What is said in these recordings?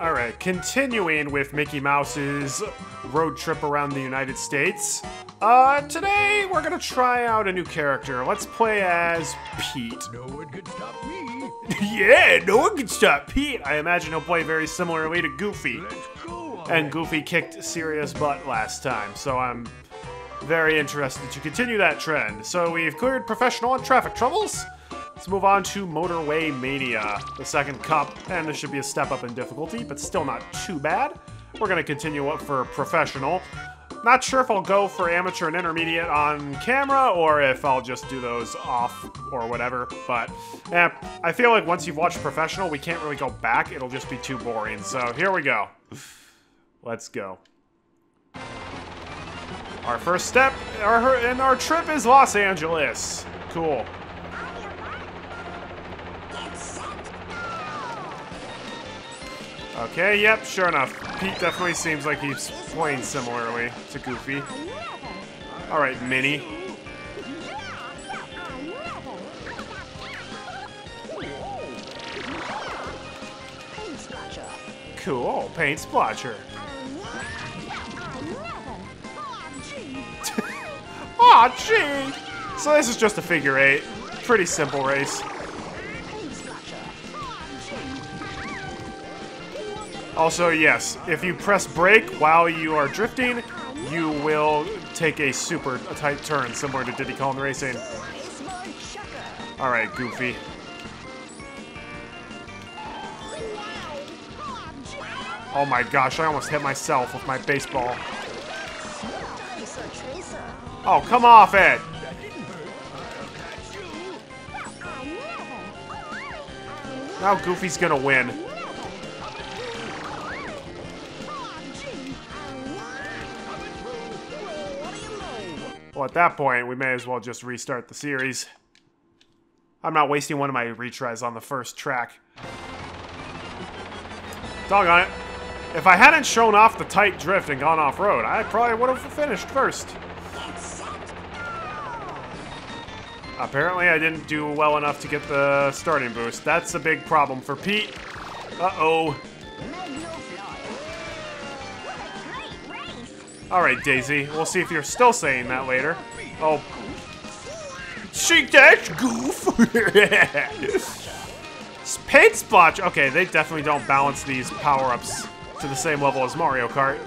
Alright, continuing with Mickey Mouse's road trip around the United States. Uh, today we're gonna try out a new character. Let's play as Pete. No one can stop me. yeah, no one could stop Pete. I imagine he'll play very similarly to Goofy. Let's go. And Goofy kicked serious butt last time, so I'm very interested to continue that trend. So we've cleared professional and traffic troubles. Let's move on to Motorway Mania, the second cup, and this should be a step up in difficulty, but still not too bad. We're gonna continue up for professional. Not sure if I'll go for amateur and intermediate on camera or if I'll just do those off or whatever, but eh, I feel like once you've watched professional, we can't really go back. It'll just be too boring. So here we go. Let's go. Our first step our, in our trip is Los Angeles. Cool. Okay, yep, sure enough. Pete definitely seems like he's playing similarly to Goofy. Alright, Minnie. Cool, paint splotcher. Aw, gee! So this is just a figure eight. Pretty simple race. Also, yes, if you press brake while you are drifting, you will take a super tight turn, similar to Diddy Kong Racing. Alright, Goofy. Oh my gosh, I almost hit myself with my baseball. Oh, come off it! Now Goofy's gonna win. Well, at that point, we may as well just restart the series. I'm not wasting one of my retries on the first track. Doggone it. If I hadn't shown off the tight drift and gone off-road, I probably would have finished first. Apparently, I didn't do well enough to get the starting boost. That's a big problem for Pete. Uh-oh. Alright, Daisy. We'll see if you're still saying that later. Oh. Shake that, goof! Paint splotch! Okay, they definitely don't balance these power-ups to the same level as Mario Kart.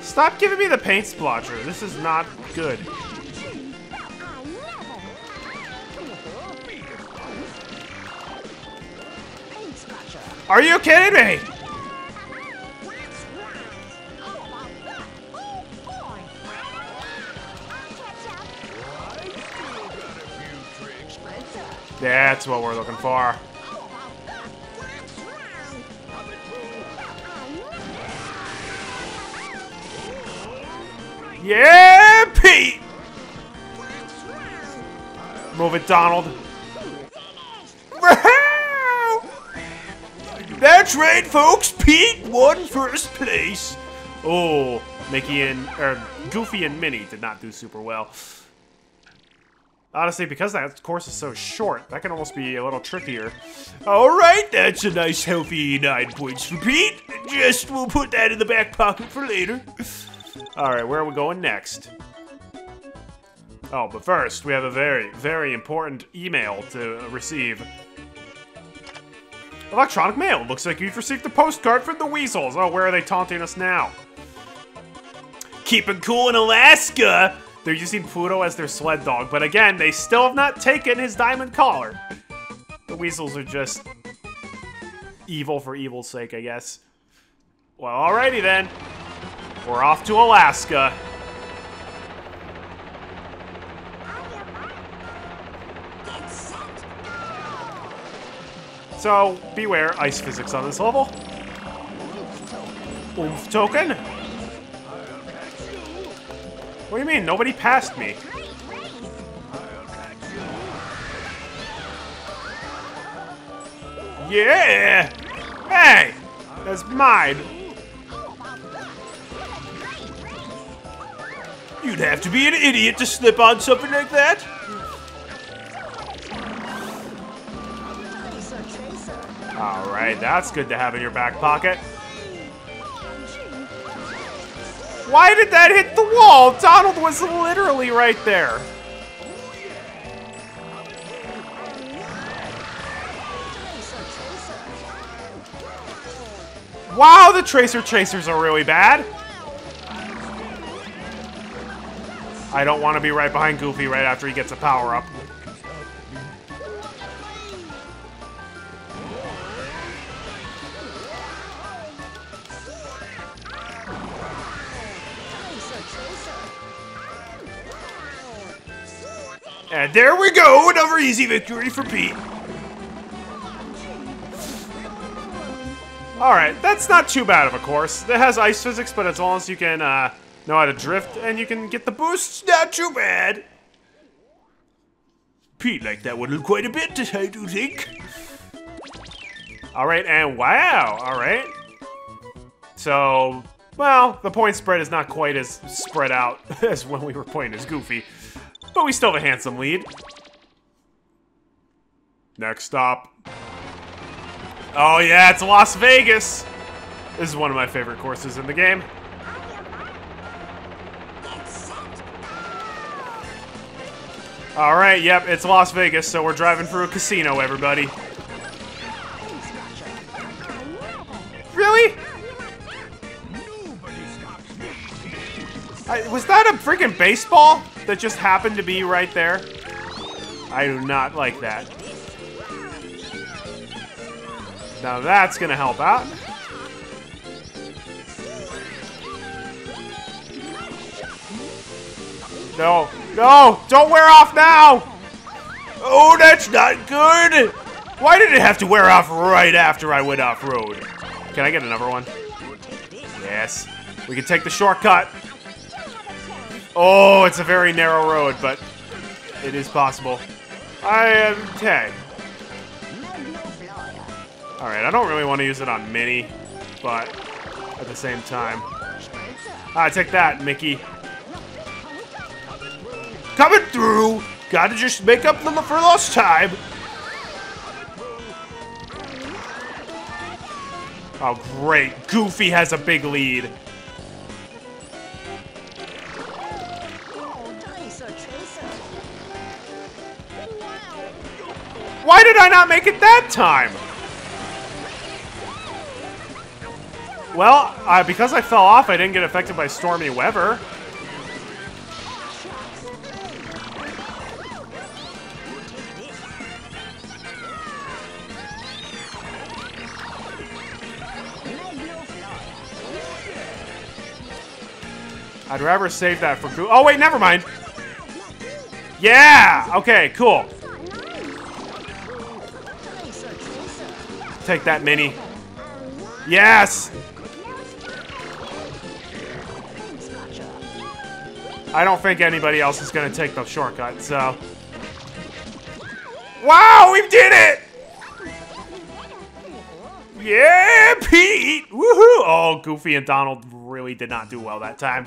Stop giving me the paint splotcher. This is not good. Are you kidding me? That's what we're looking for. Yeah, Pete! Move it, Donald. Right, folks. Pete won first place. Oh, Mickey and or Goofy and Minnie did not do super well. Honestly, because that course is so short, that can almost be a little trickier. All right, that's a nice healthy nine points for Pete. Just we'll put that in the back pocket for later. All right, where are we going next? Oh, but first, we have a very, very important email to receive. Electronic mail. Looks like you've received a postcard from the Weasels. Oh, where are they taunting us now? Keeping cool in Alaska. They're using Pluto as their sled dog, but again, they still have not taken his diamond collar. The Weasels are just evil for evil's sake, I guess. Well, alrighty then. We're off to Alaska. So, beware ice physics on this level. Oomph token? What do you mean? Nobody passed me. Yeah! Hey! That's mine! You'd have to be an idiot to slip on something like that. Alright, that's good to have in your back pocket. Why did that hit the wall? Donald was literally right there. Wow, the Tracer Chasers are really bad. I don't want to be right behind Goofy right after he gets a power-up. And there we go, another easy victory for Pete. Alright, that's not too bad of a course. It has ice physics, but as long as you can uh, know how to drift and you can get the boosts, not too bad. Pete liked that one quite a bit, I do think. Alright, and wow, alright. So, well, the point spread is not quite as spread out as when we were playing as Goofy. But we still have a handsome lead. Next stop. Oh yeah, it's Las Vegas! This is one of my favorite courses in the game. Alright, yep, it's Las Vegas, so we're driving through a casino, everybody. Really? I, was that a freaking baseball that just happened to be right there? I do not like that. Now that's gonna help out. No, no, don't wear off now! Oh, that's not good! Why did it have to wear off right after I went off-road? Can I get another one? Yes. We can take the shortcut. Oh, it's a very narrow road, but it is possible. I am... Okay. Alright, I don't really want to use it on Minnie, but at the same time... Ah, take that, Mickey. Coming through! Gotta just make up for lost time! Oh, great. Goofy has a big lead. Why did I not make it that time? Well, uh, because I fell off, I didn't get affected by Stormy Weather. I'd rather save that for Oh, wait, never mind. Yeah! Okay, cool. Take that, Minnie. Yes! I don't think anybody else is going to take the shortcut, so... Wow, we did it! Yeah, Pete! Woohoo! Oh, Goofy and Donald really did not do well that time.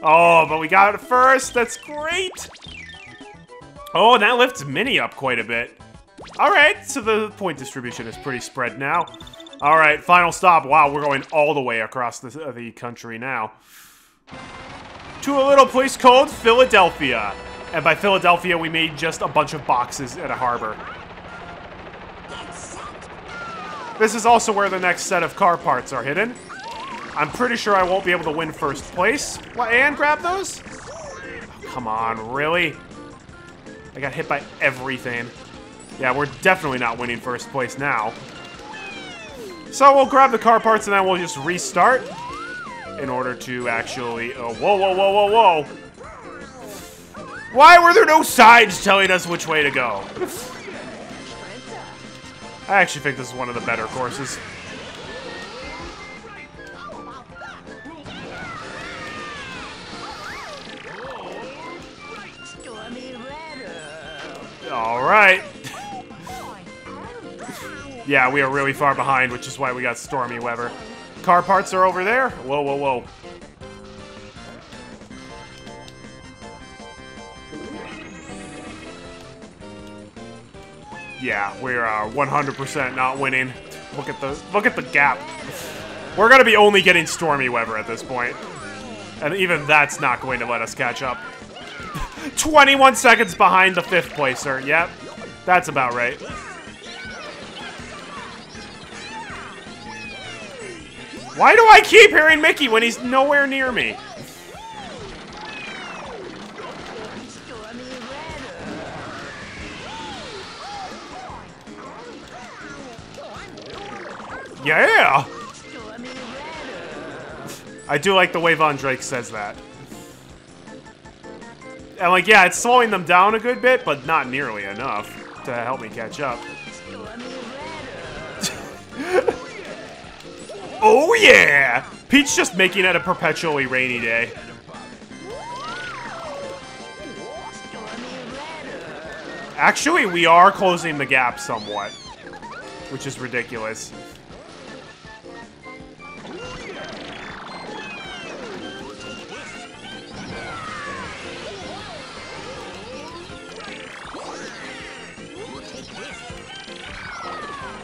Oh, but we got it first. That's great. Oh, that lifts Minnie up quite a bit. All right, so the point distribution is pretty spread now. All right, final stop. Wow, we're going all the way across the, the country now. To a little place called Philadelphia. And by Philadelphia, we made just a bunch of boxes at a harbor. This is also where the next set of car parts are hidden. I'm pretty sure I won't be able to win first place. What, and grab those? Oh, come on, really? I got hit by everything. Yeah, we're definitely not winning first place now. So we'll grab the car parts and then we'll just restart in order to actually... Oh, whoa, whoa, whoa, whoa, whoa. Why were there no signs telling us which way to go? I actually think this is one of the better courses. Yeah, we are really far behind, which is why we got stormy weather. Car parts are over there. Whoa, whoa, whoa. Yeah, we're uh, 100% not winning. Look at the look at the gap. We're gonna be only getting Stormy Weather at this point, and even that's not going to let us catch up. 21 seconds behind the fifth placer. Yep, that's about right. Why do I keep hearing Mickey when he's nowhere near me? Yeah! I do like the way Von Drake says that. And like, yeah, it's slowing them down a good bit, but not nearly enough to help me catch up. oh yeah! Peach just making it a perpetually rainy day. Actually, we are closing the gap somewhat, which is ridiculous.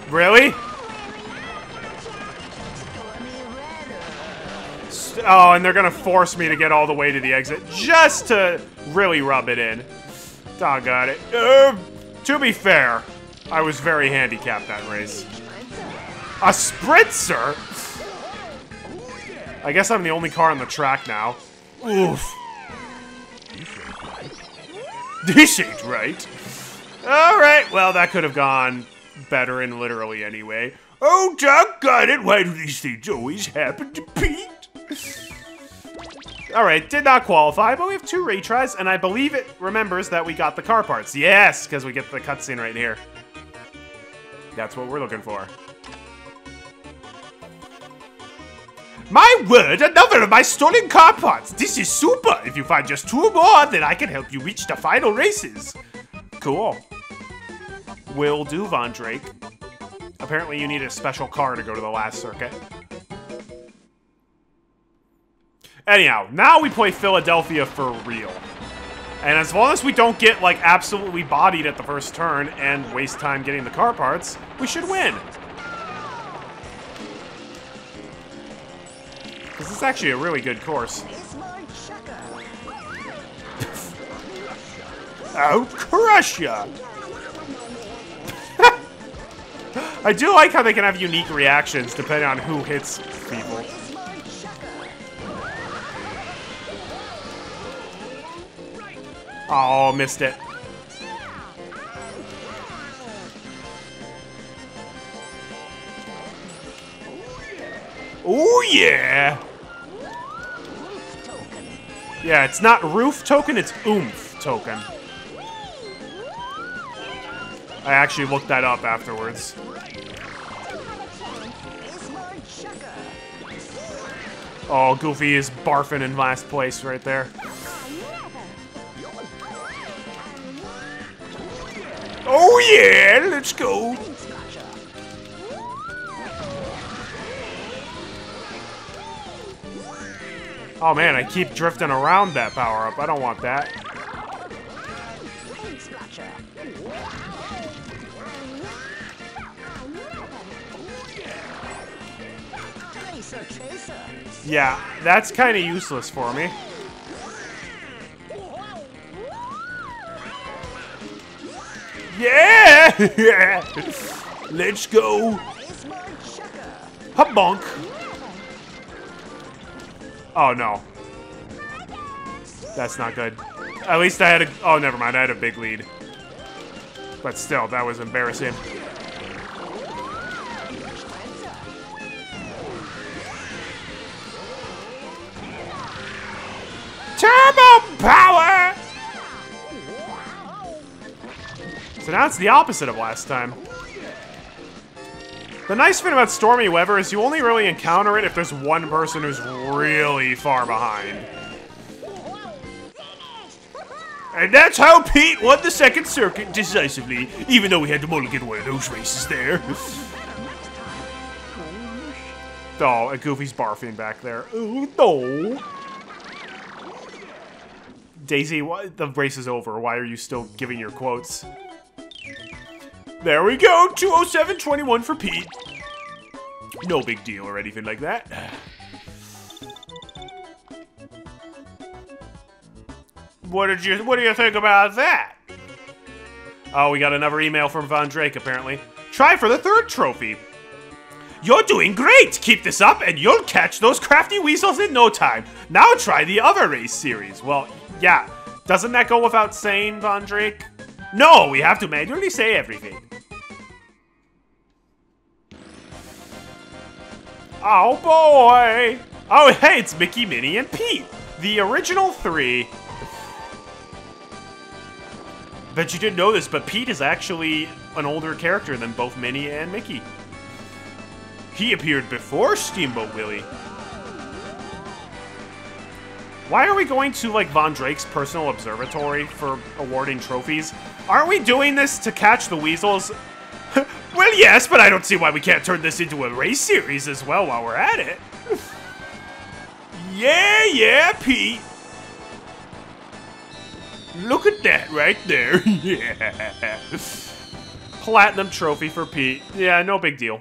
Really? Oh, and they're gonna force me to get all the way to the exit just to really rub it in. Doggone it. Uh, to be fair, I was very handicapped that race. A spritzer? I guess I'm the only car on the track now. Oof. This ain't right. Alright, well, that could have gone better in literally anyway. Oh, doggone it, why do these things always happen to Pete? Alright, did not qualify, but we have two retries, and I believe it remembers that we got the car parts. Yes, because we get the cutscene right here. That's what we're looking for. My word, another of my stolen car parts! This is super! If you find just two more, then I can help you reach the final races. Cool. Will do, Von Drake. Apparently you need a special car to go to the last circuit. Anyhow, now we play Philadelphia for real. And as long as we don't get, like, absolutely bodied at the first turn and waste time getting the car parts, we should win. This is actually a really good course. I'll crush ya! I do like how they can have unique reactions depending on who hits people. Oh, missed it. Oh, yeah! Yeah, it's not roof token, it's oomph token. I actually looked that up afterwards. Oh, Goofy is barfing in last place right there. Oh yeah, let's go. Oh man, I keep drifting around that power-up. I don't want that. Yeah, that's kind of useless for me. Yeah! Let's go! Hop bonk! Oh no. That's not good. At least I had a- oh never mind, I had a big lead. But still, that was embarrassing. So now it's the opposite of last time. The nice thing about Stormy Weather is you only really encounter it if there's one person who's really far behind. And that's how Pete won the second circuit decisively, even though we had to mulligan one of those races there. oh, and Goofy's barfing back there. Oh, no. Daisy, the race is over. Why are you still giving your quotes? There we go, 207.21 for Pete. No big deal or anything like that. What did you What do you think about that? Oh, we got another email from Von Drake apparently. Try for the third trophy. You're doing great! Keep this up and you'll catch those crafty weasels in no time. Now try the other race series. Well, yeah. Doesn't that go without saying, Von Drake? No, we have to manually say everything. Oh boy! Oh hey, it's Mickey, Minnie, and Pete! The original three. Bet you didn't know this, but Pete is actually an older character than both Minnie and Mickey. He appeared before Steamboat Willie. Why are we going to, like, Von Drake's personal observatory for awarding trophies? Aren't we doing this to catch the weasels? Well, yes, but I don't see why we can't turn this into a race series as well while we're at it. yeah, yeah, Pete. Look at that right there. yeah. Platinum trophy for Pete. Yeah, no big deal.